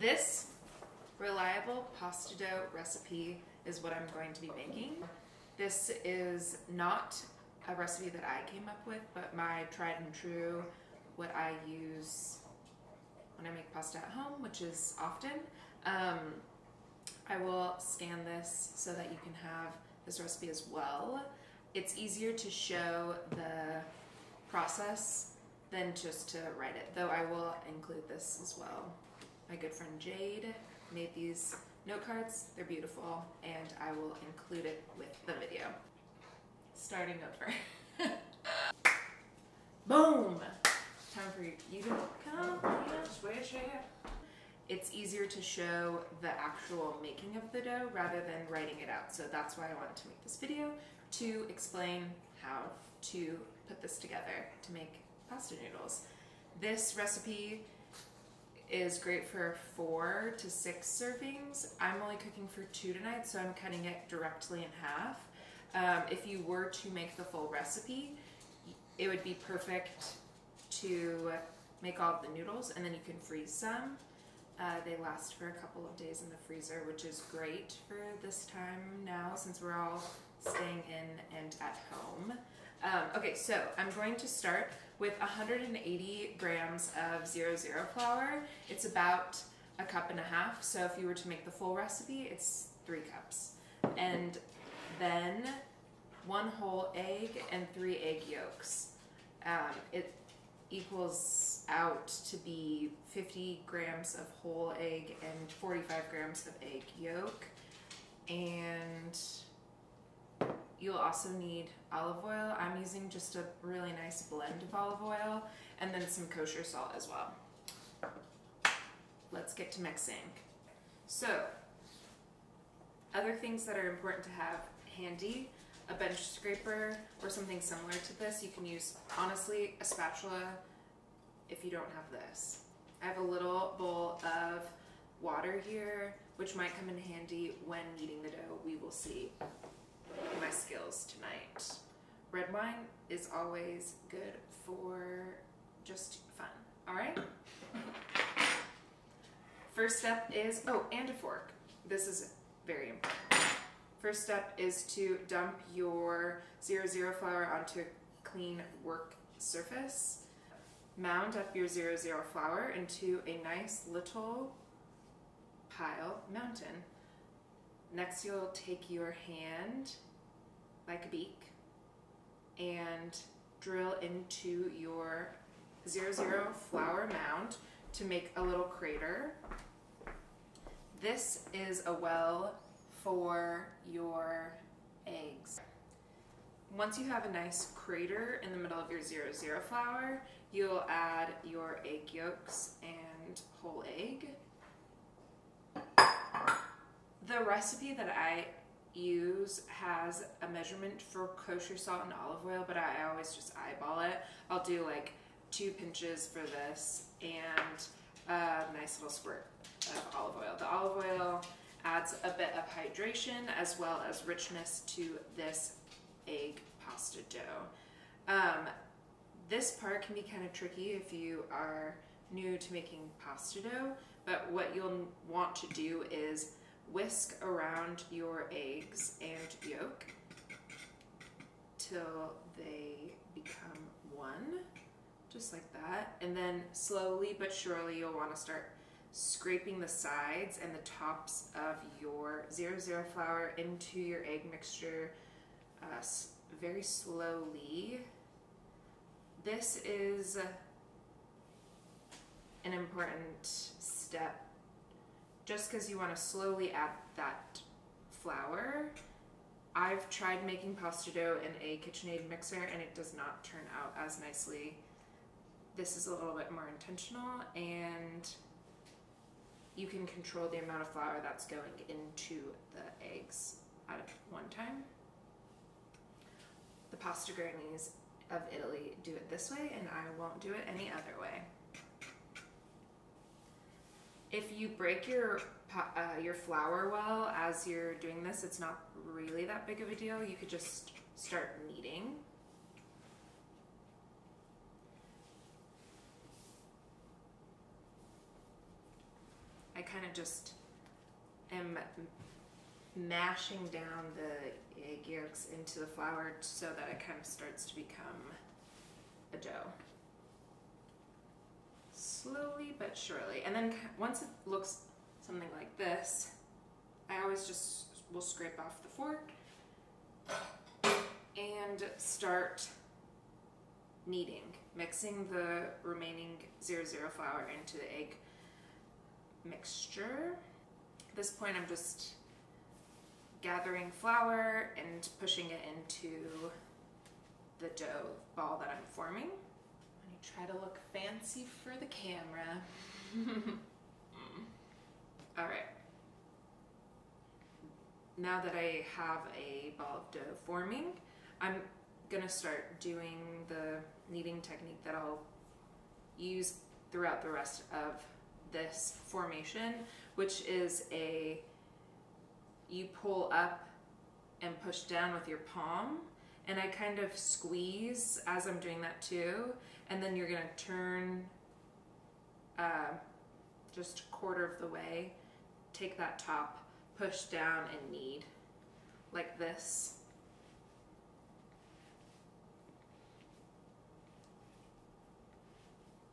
This reliable pasta dough recipe is what I'm going to be making. This is not a recipe that I came up with, but my tried and true, what I use when I make pasta at home, which is often. Um, I will scan this so that you can have this recipe as well. It's easier to show the process than just to write it, though I will include this as well. My good friend Jade made these note cards. They're beautiful, and I will include it with the video. Starting over. Boom! Time for you to come and switch it. It's easier to show the actual making of the dough rather than writing it out. So that's why I wanted to make this video to explain how to put this together to make pasta noodles. This recipe is great for four to six servings. I'm only cooking for two tonight, so I'm cutting it directly in half. Um, if you were to make the full recipe, it would be perfect to make all of the noodles and then you can freeze some. Uh, they last for a couple of days in the freezer, which is great for this time now since we're all staying in and at home. Um, okay, so I'm going to start with 180 grams of zero zero flour. It's about a cup and a half. So if you were to make the full recipe, it's three cups. And then one whole egg and three egg yolks. Um, it equals out to be 50 grams of whole egg and 45 grams of egg yolk. And You'll also need olive oil. I'm using just a really nice blend of olive oil and then some kosher salt as well. Let's get to mixing. So, other things that are important to have handy, a bench scraper or something similar to this. You can use, honestly, a spatula if you don't have this. I have a little bowl of water here, which might come in handy when kneading the dough. We will see. Red wine is always good for just fun. All right? First step is, oh, and a fork. This is very important. First step is to dump your zero zero flour onto a clean work surface. Mound up your zero zero flour into a nice little pile mountain. Next, you'll take your hand like a beak and drill into your zero zero flour mound to make a little crater. This is a well for your eggs. Once you have a nice crater in the middle of your zero zero flour, you'll add your egg yolks and whole egg. The recipe that I use has a measurement for kosher salt and olive oil, but I always just eyeball it. I'll do like two pinches for this and a nice little squirt of olive oil. The olive oil adds a bit of hydration as well as richness to this egg pasta dough. Um, this part can be kind of tricky if you are new to making pasta dough, but what you'll want to do is whisk around your eggs and yolk till they become one, just like that. And then slowly but surely you'll want to start scraping the sides and the tops of your zero zero flour into your egg mixture uh, very slowly. This is an important step just because you want to slowly add that flour. I've tried making pasta dough in a KitchenAid mixer and it does not turn out as nicely. This is a little bit more intentional and you can control the amount of flour that's going into the eggs at one time. The pasta grannies of Italy do it this way and I won't do it any other way. If you break your uh, your flour well as you're doing this, it's not really that big of a deal. You could just start kneading. I I kind of just am mashing down the egg yolks into the flour so that it kind of starts to become a dough. Slowly but surely. And then once it looks something like this, I always just will scrape off the fork and start kneading, mixing the remaining zero zero flour into the egg mixture. At this point, I'm just gathering flour and pushing it into the dough ball that I'm forming. Try to look fancy for the camera. All right. Now that I have a ball of dough forming, I'm gonna start doing the kneading technique that I'll use throughout the rest of this formation, which is a you pull up and push down with your palm and I kind of squeeze as I'm doing that too and then you're gonna turn uh, just a quarter of the way take that top push down and knead like this.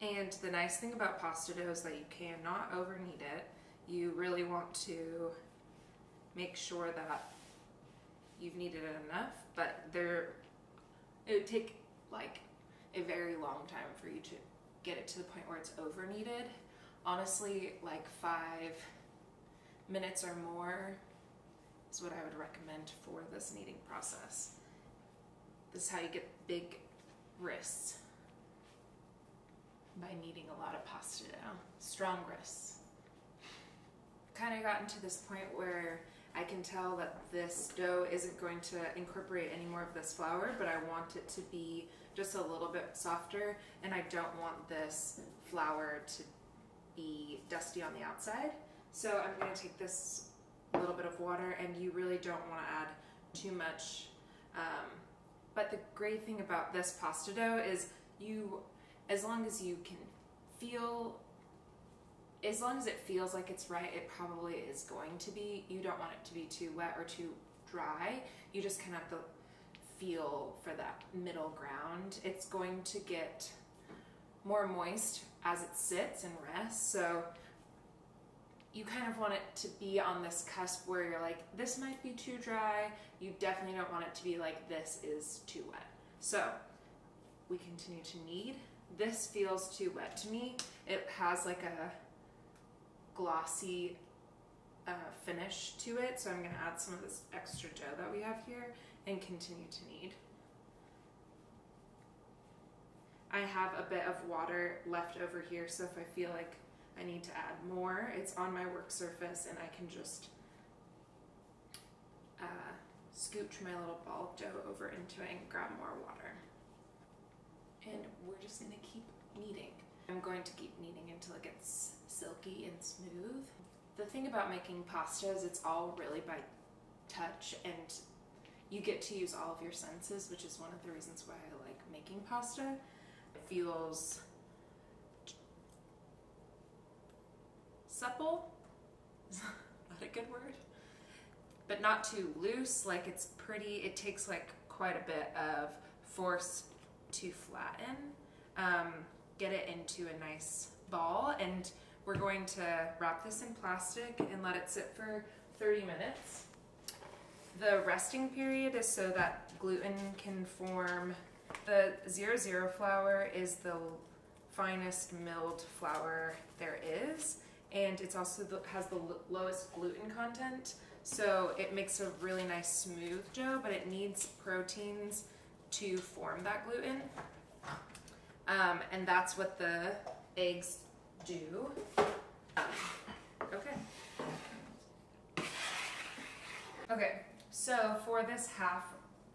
And the nice thing about pasta dough is that you cannot over knead it. You really want to make sure that you've kneaded it enough, but there, it would take like a very long time for you to get it to the point where it's over kneaded. Honestly, like five minutes or more is what I would recommend for this kneading process. This is how you get big wrists by kneading a lot of pasta dough. Strong wrists. Kind of gotten to this point where I can tell that this dough isn't going to incorporate any more of this flour, but I want it to be just a little bit softer, and I don't want this flour to be dusty on the outside. So I'm gonna take this little bit of water, and you really don't wanna add too much. Um, but the great thing about this pasta dough is you, as long as you can feel as long as it feels like it's right, it probably is going to be. You don't want it to be too wet or too dry. You just kind of have to feel for that middle ground. It's going to get more moist as it sits and rests. So you kind of want it to be on this cusp where you're like, this might be too dry. You definitely don't want it to be like, this is too wet. So we continue to knead. This feels too wet to me. It has like a glossy uh, finish to it. So I'm going to add some of this extra dough that we have here and continue to knead. I have a bit of water left over here, so if I feel like I need to add more, it's on my work surface and I can just uh, scooch my little ball of dough over into it and grab more water. And we're just gonna keep kneading. I'm going to keep kneading until it gets silky and smooth. The thing about making pasta is it's all really by touch and you get to use all of your senses, which is one of the reasons why I like making pasta. It feels supple, is that a good word? But not too loose, like it's pretty, it takes like quite a bit of force to flatten. Um, get it into a nice ball and we're going to wrap this in plastic and let it sit for 30 minutes. The resting period is so that gluten can form. The zero zero flour is the finest milled flour there is, and it's also the, has the lowest gluten content. So it makes a really nice smooth dough, but it needs proteins to form that gluten. Um, and that's what the eggs do. Okay. Okay, so for this half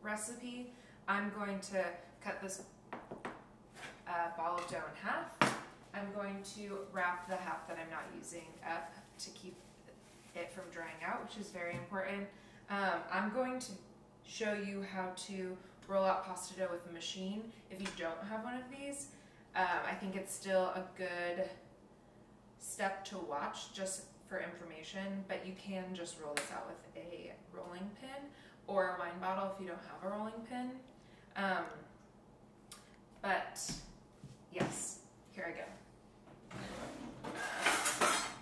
recipe, I'm going to cut this uh, ball of dough in half. I'm going to wrap the half that I'm not using up to keep it from drying out, which is very important. Um, I'm going to show you how to roll out pasta dough with a machine if you don't have one of these. Um, I think it's still a good step to watch just for information, but you can just roll this out with a rolling pin or a wine bottle if you don't have a rolling pin. Um, but yes, here I go.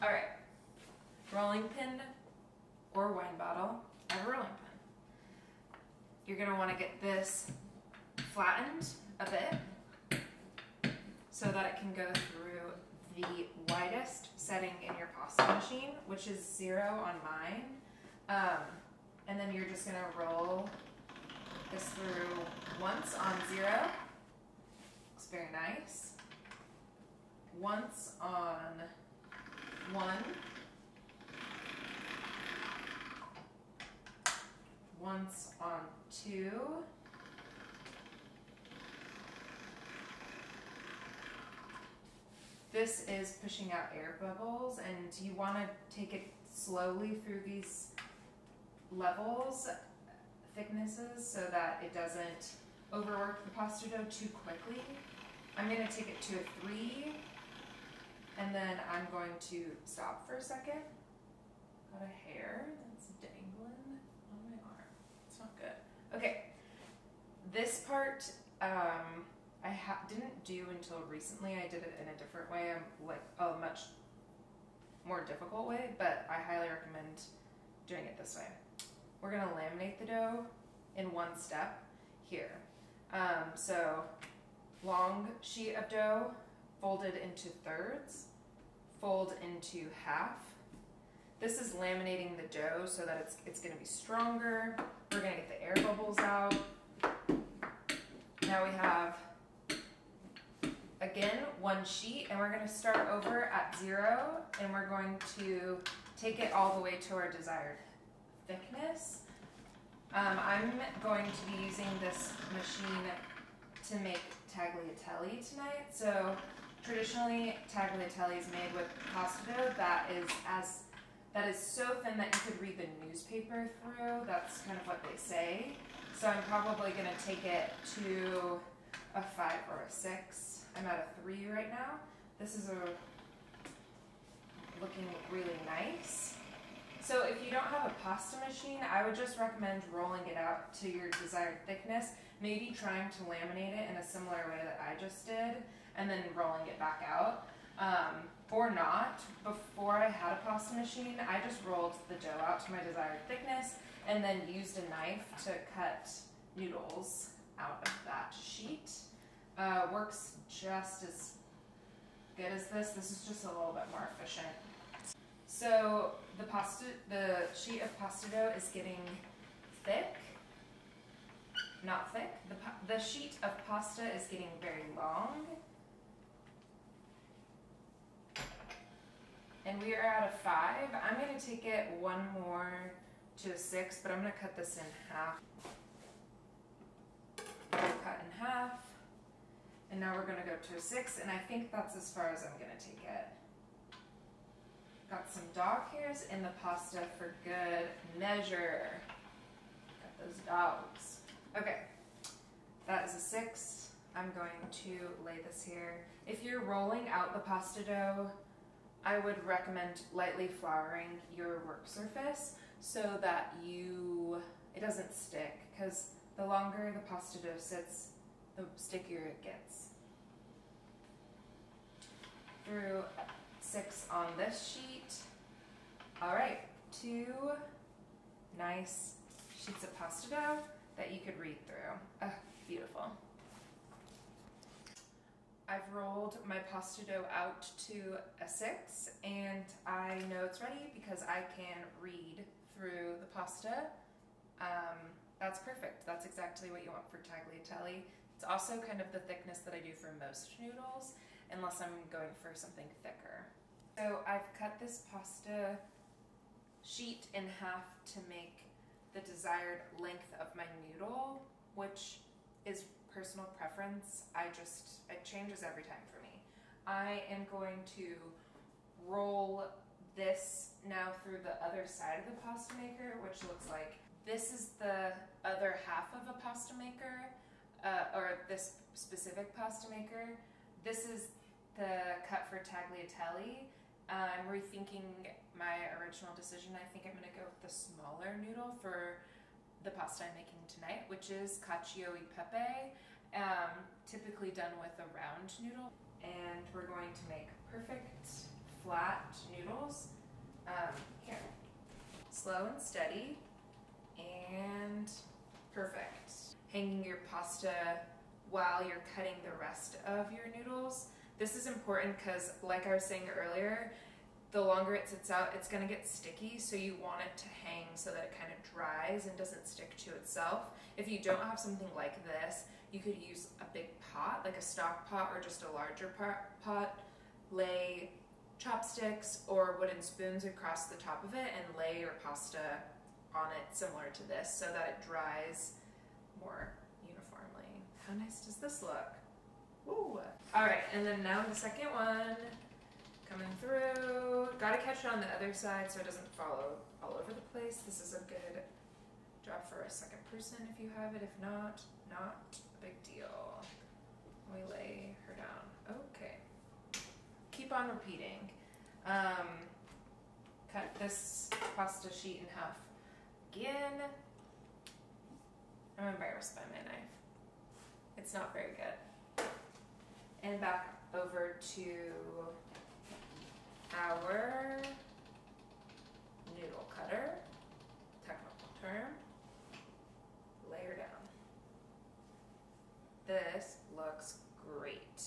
All right, rolling pin or wine bottle. I have a rolling pin. You're gonna wanna get this flattened a bit so that it can go through the widest setting in your pasta machine, which is zero on mine. Um, and then you're just gonna roll this through once on zero. Looks very nice. Once on one. Once on two. This is pushing out air bubbles and you want to take it slowly through these levels, thicknesses, so that it doesn't overwork the pasta dough too quickly. I'm going to take it to a three and then I'm going to stop for a second. Got a hair that's dangling on my arm. It's not good. Okay, this part um, I didn't do until recently. I did it in a different way, I'm like a much more difficult way, but I highly recommend doing it this way. We're gonna laminate the dough in one step here. Um, so long sheet of dough folded into thirds, fold into half. This is laminating the dough so that it's, it's gonna be stronger. We're gonna get the air bubbles out. Now we have again one sheet and we're to start over at zero and we're going to take it all the way to our desired thickness. Um, I'm going to be using this machine to make tagliatelle tonight. So traditionally tagliatelle is made with pasta dough that is as that is so thin that you could read the newspaper through. That's kind of what they say. So I'm probably going to take it to a five or a six. I'm at a three right now. This is a looking really nice. So if you don't have a pasta machine, I would just recommend rolling it out to your desired thickness, maybe trying to laminate it in a similar way that I just did, and then rolling it back out. Um, or not, before I had a pasta machine, I just rolled the dough out to my desired thickness and then used a knife to cut noodles out of that sheet. Uh, works just as good as this. This is just a little bit more efficient. So the pasta, the sheet of pasta dough is getting thick, not thick. The, the sheet of pasta is getting very long. And we are at a five. I'm gonna take it one more to a six, but I'm gonna cut this in half. Cut in half. And now we're gonna go to a six, and I think that's as far as I'm gonna take it. Got some dog hairs in the pasta for good measure. Got those dogs. Okay, that is a six. I'm going to lay this here. If you're rolling out the pasta dough, I would recommend lightly flouring your work surface so that you, it doesn't stick because the longer the pasta dough sits, the stickier it gets. Through six on this sheet. All right, two nice sheets of pasta dough that you could read through. Ah, beautiful. I've rolled my pasta dough out to a six and I know it's ready because I can read through the pasta. Um, that's perfect. That's exactly what you want for tagliatelle. It's also kind of the thickness that I do for most noodles, unless I'm going for something thicker. So I've cut this pasta sheet in half to make the desired length of my noodle, which is personal preference. I just, it changes every time for me. I am going to roll this now through the other side of the pasta maker, which looks like this is the other half of a pasta maker, uh, or this specific pasta maker. This is the cut for tagliatelle. I'm rethinking my original decision. I think I'm gonna go with the smaller noodle for the pasta I'm making tonight, which is cacio e pepe, um, typically done with a round noodle. And we're going to make perfect flat noodles. Um, here, slow and steady, and perfect. Hanging your pasta while you're cutting the rest of your noodles. This is important because, like I was saying earlier, the longer it sits out, it's gonna get sticky, so you want it to hang so that it kind of dries and doesn't stick to itself. If you don't have something like this, you could use a big pot, like a stock pot or just a larger pot, lay chopsticks or wooden spoons across the top of it and lay your pasta on it similar to this so that it dries more uniformly. How nice does this look? Woo! All right, and then now the second one through. Gotta catch it on the other side so it doesn't fall all over the place. This is a good job for a second person if you have it. If not, not a big deal. We lay her down. Okay. Keep on repeating. Um, cut this pasta sheet in half again. I'm embarrassed by my knife. It's not very good. And back over to our noodle cutter, technical term, layer down. This looks great.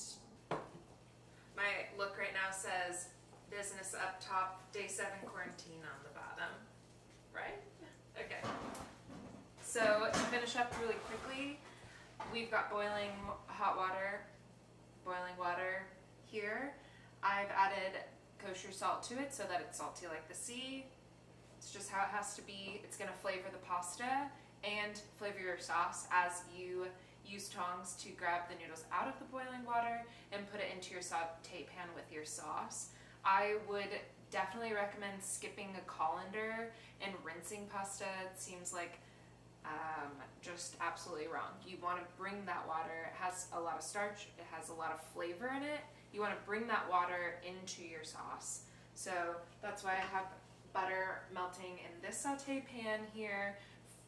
My look right now says business up top, day seven quarantine on the bottom, right? Okay. So to finish up really quickly, we've got boiling hot water, boiling water here. I've added kosher salt to it so that it's salty like the sea. It's just how it has to be. It's gonna flavor the pasta and flavor your sauce as you use tongs to grab the noodles out of the boiling water and put it into your saute pan with your sauce. I would definitely recommend skipping a colander and rinsing pasta. It seems like um, just absolutely wrong. You want to bring that water, it has a lot of starch, it has a lot of flavor in it, you want to bring that water into your sauce. So that's why I have butter melting in this saute pan here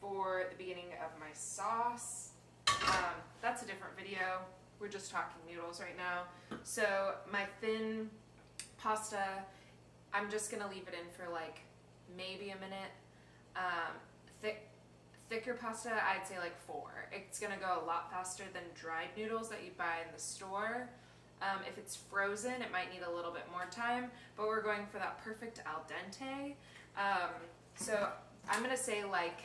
for the beginning of my sauce. Um, that's a different video. We're just talking noodles right now. So my thin pasta, I'm just gonna leave it in for like maybe a minute. Um, thick, thicker pasta, I'd say like four. It's gonna go a lot faster than dried noodles that you buy in the store. Um, if it's frozen, it might need a little bit more time, but we're going for that perfect al dente. Um, so I'm gonna say like,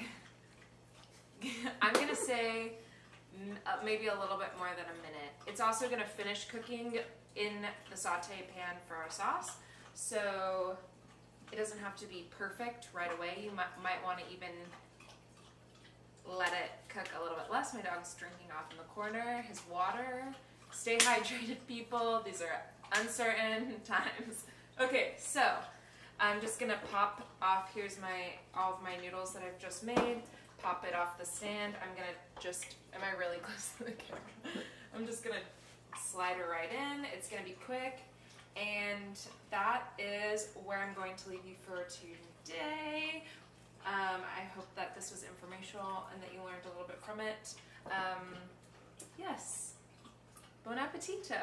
I'm gonna say uh, maybe a little bit more than a minute. It's also gonna finish cooking in the saute pan for our sauce. So it doesn't have to be perfect right away. You might, might wanna even let it cook a little bit less. My dog's drinking off in the corner, his water. Stay hydrated, people. These are uncertain times. Okay, so I'm just gonna pop off, here's my all of my noodles that I've just made. Pop it off the stand. I'm gonna just, am I really close to the camera? I'm just gonna slide it right in. It's gonna be quick. And that is where I'm going to leave you for today. Um, I hope that this was informational and that you learned a little bit from it. Um, yes. Buon appetito!